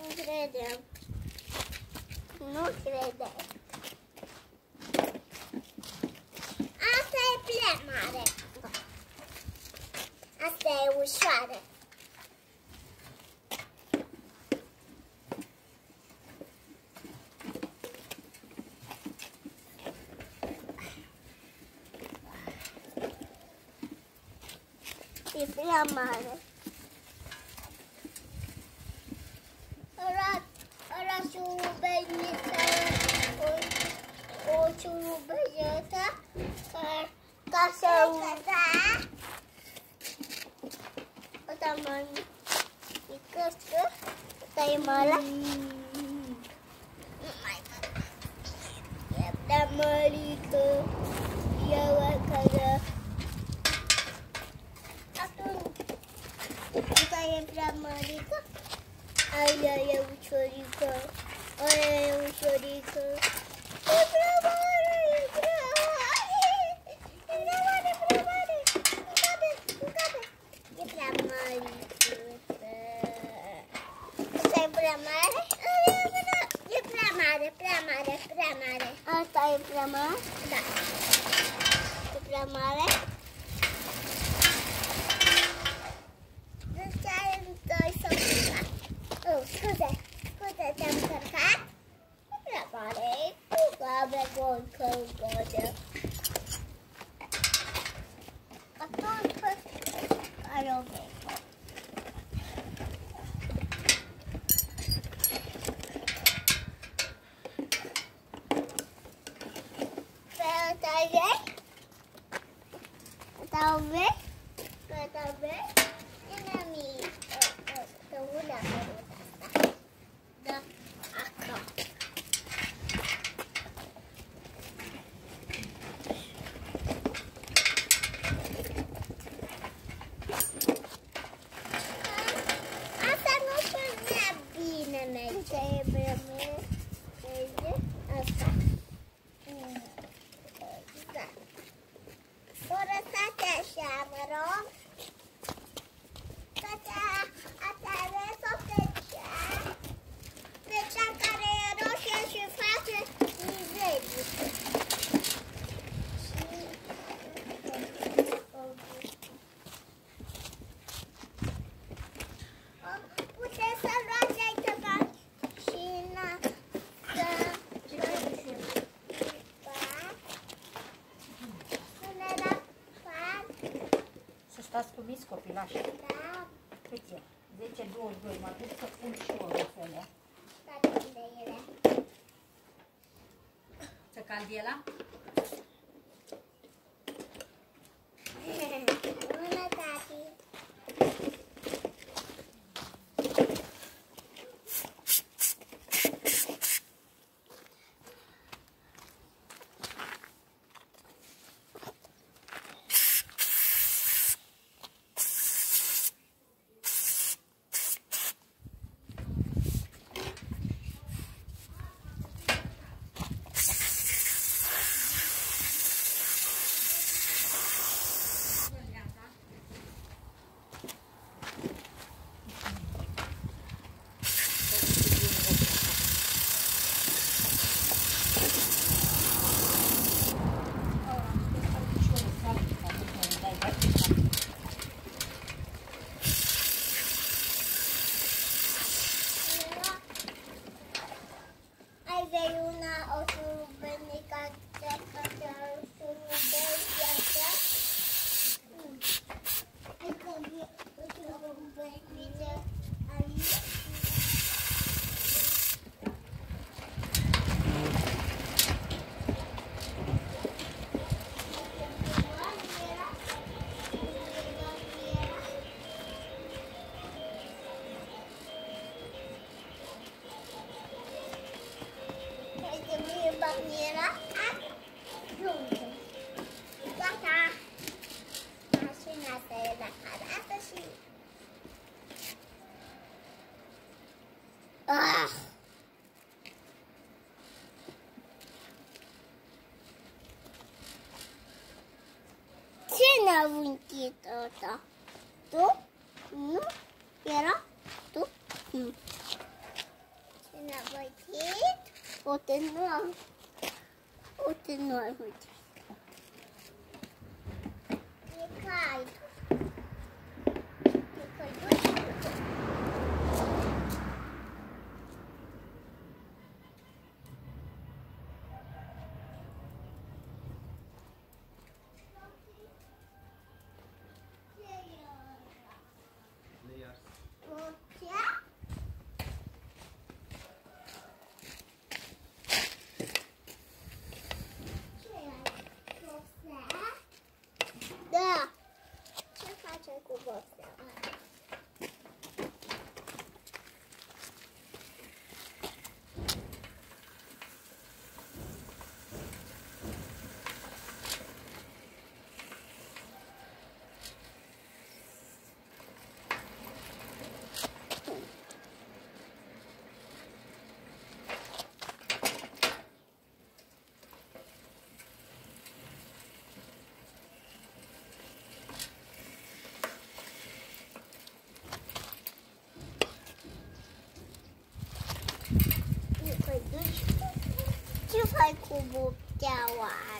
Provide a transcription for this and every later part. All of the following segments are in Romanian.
Nu credem. Nu credem. Asta e prea mare. Asta e ușoară. E prea mare. copilașii. кита-то. То, ну, пера, то, хм. Цена будет, вот и ноль, вот и ноль будет. Пекай. Пекай, пекай, пекай. 哭不掉啊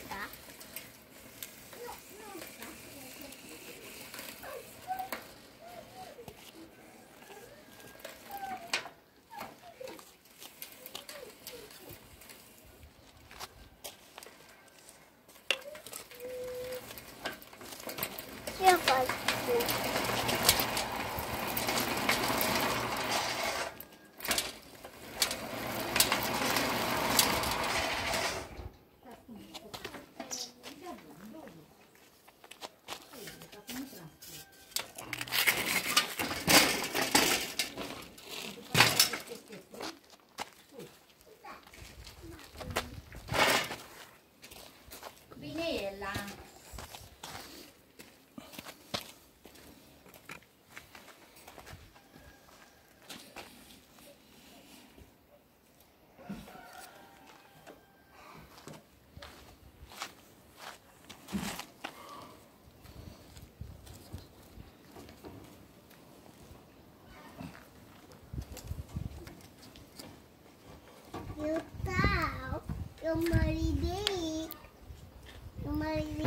eu tal, eu maridei, eu maridei.